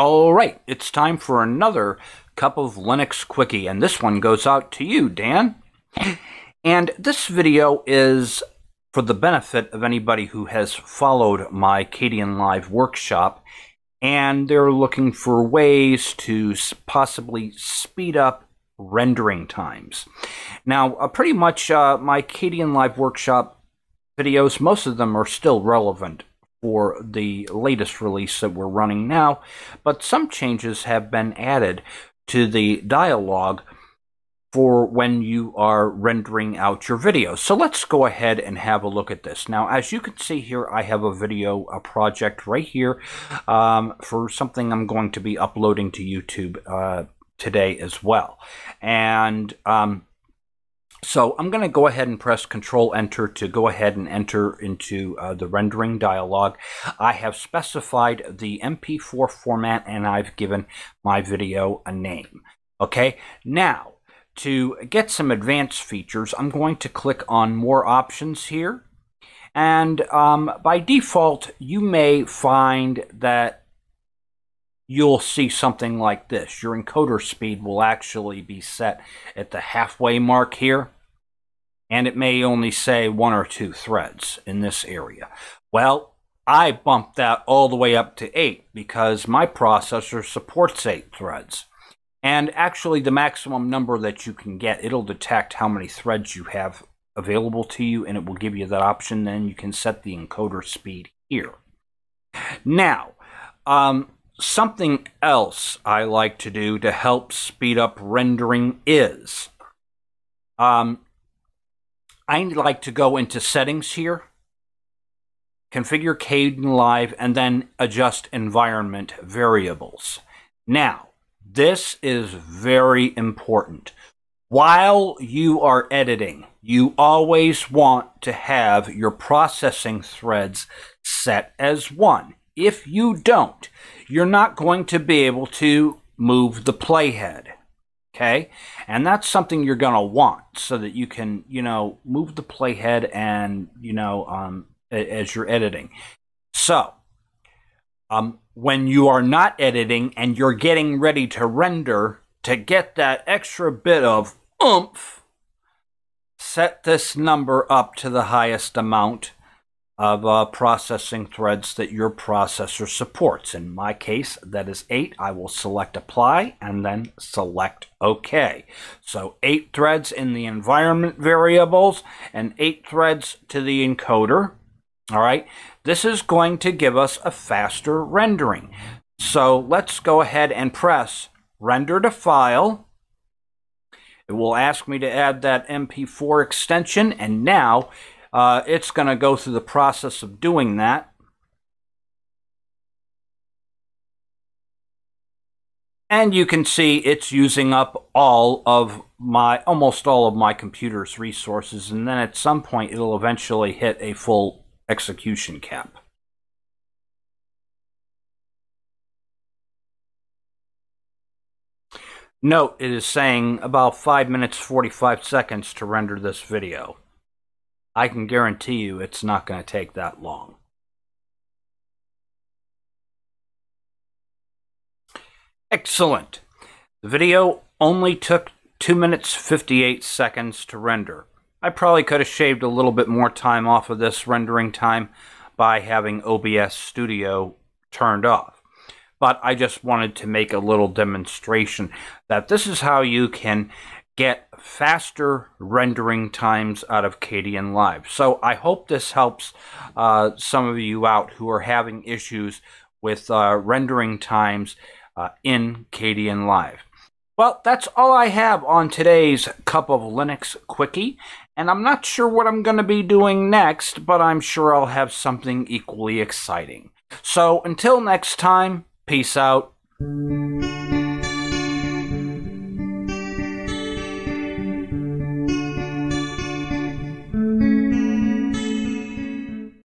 All right, it's time for another cup of Linux Quickie, and this one goes out to you, Dan. And this video is for the benefit of anybody who has followed my Cadian Kdenlive workshop and they're looking for ways to possibly speed up rendering times. Now, uh, pretty much uh, my Kdenlive workshop videos, most of them are still relevant for the latest release that we're running now, but some changes have been added to the dialogue for when you are rendering out your video. So let's go ahead and have a look at this. Now, as you can see here, I have a video a project right here um, for something I'm going to be uploading to YouTube uh, today as well. And um, so I'm going to go ahead and press Control Enter to go ahead and enter into uh, the rendering dialog. I have specified the MP4 format and I've given my video a name. Okay, now to get some advanced features, I'm going to click on More Options here. And um, by default, you may find that you'll see something like this. Your encoder speed will actually be set at the halfway mark here, and it may only say one or two threads in this area. Well, I bumped that all the way up to 8 because my processor supports 8 threads. And actually, the maximum number that you can get, it'll detect how many threads you have available to you, and it will give you that option. Then you can set the encoder speed here. Now, um, something else I like to do to help speed up rendering is um, I like to go into settings here, configure Kdenlive, and then adjust environment variables. Now, this is very important. While you are editing, you always want to have your processing threads set as one. If you don't, you're not going to be able to move the playhead. Okay? And that's something you're going to want so that you can, you know, move the playhead and, you know, um, as you're editing. So, um, when you are not editing and you're getting ready to render, to get that extra bit of oomph, set this number up to the highest amount of uh, processing threads that your processor supports. In my case, that is 8. I will select Apply and then select OK. So 8 threads in the environment variables and 8 threads to the encoder. All right, this is going to give us a faster rendering. So let's go ahead and press Render to File. It will ask me to add that MP4 extension, and now uh, it's going to go through the process of doing that. And you can see it's using up all of my, almost all of my computer's resources. And then at some point, it'll eventually hit a full execution cap. Note, it is saying about 5 minutes 45 seconds to render this video. I can guarantee you it's not going to take that long. Excellent. The video only took 2 minutes 58 seconds to render. I probably could have shaved a little bit more time off of this rendering time by having OBS Studio turned off. But I just wanted to make a little demonstration that this is how you can get faster rendering times out of Kdenlive. So I hope this helps uh, some of you out who are having issues with uh, rendering times uh, in Live. Well, that's all I have on today's Cup of Linux Quickie, and I'm not sure what I'm going to be doing next, but I'm sure I'll have something equally exciting. So until next time, peace out.